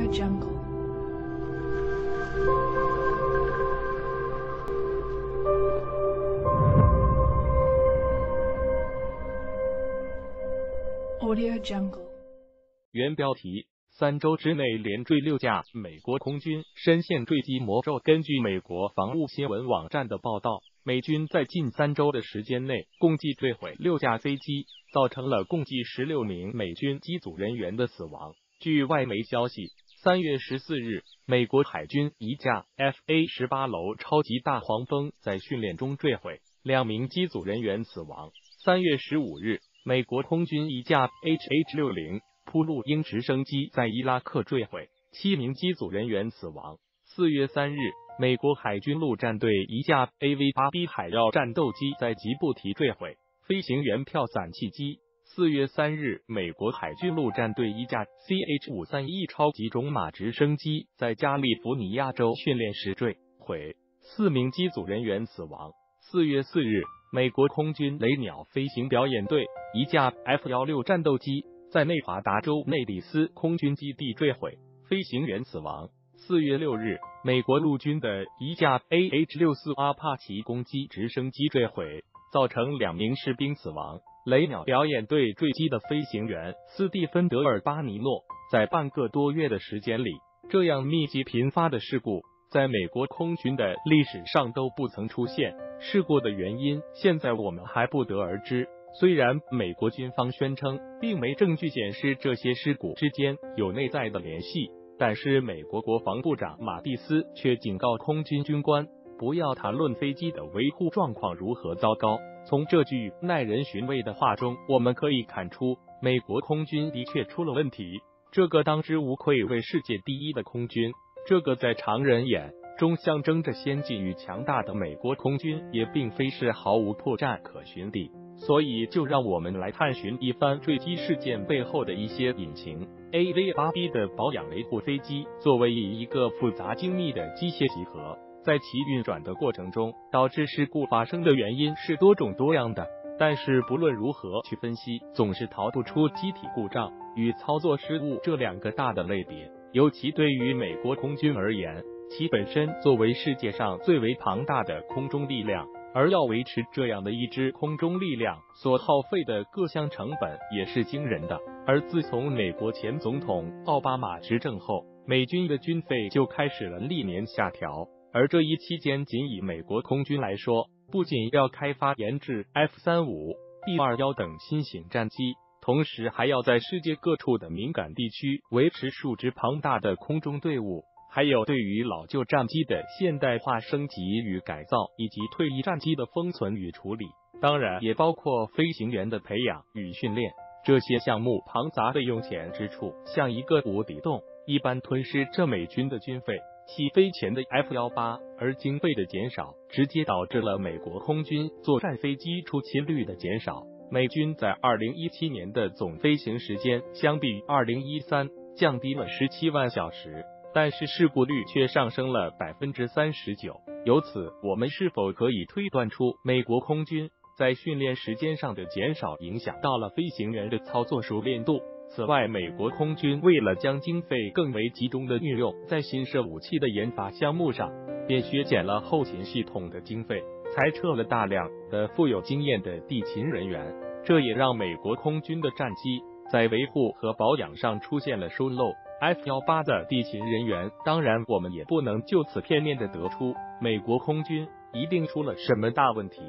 Audio Jungle. Audio Jungle. 原标题：三周之内连坠六架美国空军深陷坠机魔咒。根据美国防务新闻网站的报道，美军在近三周的时间内共计坠毁六架飞机，造成了共计十六名美军机组人员的死亡。据外媒消息，三月十四日，美国海军一架 F A 十八楼超级大黄蜂在训练中坠毁，两名机组人员死亡。三月十五日，美国空军一架 H H 六零铺路鹰直升机在伊拉克坠毁，七名机组人员死亡。四月三日，美国海军陆战队一架 A V 八 B 海盗战斗机在吉布提坠毁，飞行员跳伞弃机。四月三日，美国海军陆战队一架 C H 五三 E 超级种马直升机在加利福尼亚州训练时坠毁，四名机组人员死亡。四月四日，美国空军雷鸟飞行表演队一架 F 幺六战斗机在内华达州内里斯空军基地坠毁，飞行员死亡。四月六日，美国陆军的一架 A H 六四阿帕奇攻击直升机坠毁，造成两名士兵死亡。雷鸟表演队坠机的飞行员斯蒂芬·德尔巴尼诺，在半个多月的时间里，这样密集频发的事故，在美国空军的历史上都不曾出现。事故的原因，现在我们还不得而知。虽然美国军方宣称并没证据显示这些事故之间有内在的联系，但是美国国防部长马蒂斯却警告空军军官，不要谈论飞机的维护状况如何糟糕。从这句耐人寻味的话中，我们可以看出，美国空军的确出了问题。这个当之无愧为世界第一的空军，这个在常人眼中象征着先进与强大的美国空军，也并非是毫无破绽可循的。所以，就让我们来探寻一番坠机事件背后的一些隐情。A V 八 B 的保养维护飞机，作为一个复杂精密的机械集合。在其运转的过程中，导致事故发生的原因是多种多样的。但是不论如何去分析，总是逃不出机体故障与操作失误这两个大的类别。尤其对于美国空军而言，其本身作为世界上最为庞大的空中力量，而要维持这样的一支空中力量，所耗费的各项成本也是惊人的。而自从美国前总统奥巴马执政后，美军的军费就开始了历年下调。而这一期间，仅以美国空军来说，不仅要开发研制 F 三五、B 二幺等新型战机，同时还要在世界各处的敏感地区维持数支庞大的空中队伍，还有对于老旧战机的现代化升级与改造，以及退役战机的封存与处理，当然也包括飞行员的培养与训练。这些项目庞杂的用钱支出，像一个无底洞一般吞噬着美军的军费。起飞前的 F 幺八，而经费的减少，直接导致了美国空军作战飞机出勤率的减少。美军在二零一七年的总飞行时间，相比二零一三降低了十七万小时，但是事故率却上升了百分之三十九。由此，我们是否可以推断出美国空军在训练时间上的减少，影响到了飞行员的操作熟练度？此外，美国空军为了将经费更为集中的运用在新式武器的研发项目上，便削减了后勤系统的经费，裁撤了大量的富有经验的地勤人员。这也让美国空军的战机在维护和保养上出现了疏漏。F 幺八的地勤人员，当然，我们也不能就此片面的得出美国空军一定出了什么大问题。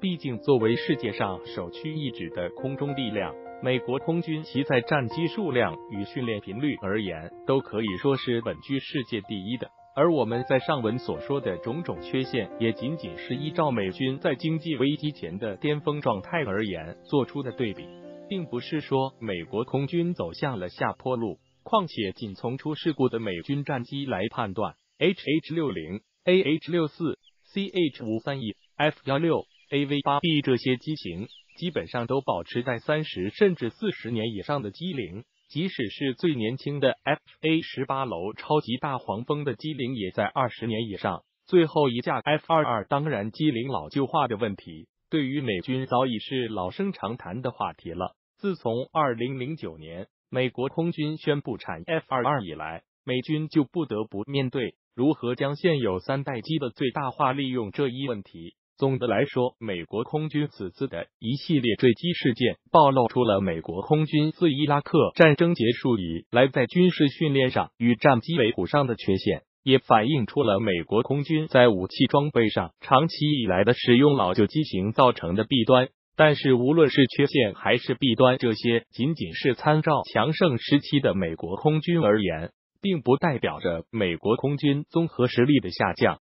毕竟，作为世界上首屈一指的空中力量。美国空军其在战机数量与训练频率而言，都可以说是稳居世界第一的。而我们在上文所说的种种缺陷，也仅仅是依照美军在经济危机前的巅峰状态而言做出的对比，并不是说美国空军走向了下坡路。况且，仅从出事故的美军战机来判断，H H 六零、A H 六四、C H 五三 E、F 幺六、A V 八 B 这些机型。基本上都保持在三十甚至四十年以上的机龄，即使是最年轻的 F A 十八楼超级大黄蜂的机龄也在二十年以上。最后一架 F 二二，当然机龄老旧化的问题，对于美军早已是老生常谈的话题了。自从二零零九年美国空军宣布产 F 二二以来，美军就不得不面对如何将现有三代机的最大化利用这一问题。总的来说，美国空军此次的一系列坠机事件，暴露出了美国空军自伊拉克战争结束以来在军事训练上与战机维护上的缺陷，也反映出了美国空军在武器装备上长期以来的使用老旧机型造成的弊端。但是，无论是缺陷还是弊端，这些仅仅是参照强盛时期的美国空军而言，并不代表着美国空军综合实力的下降。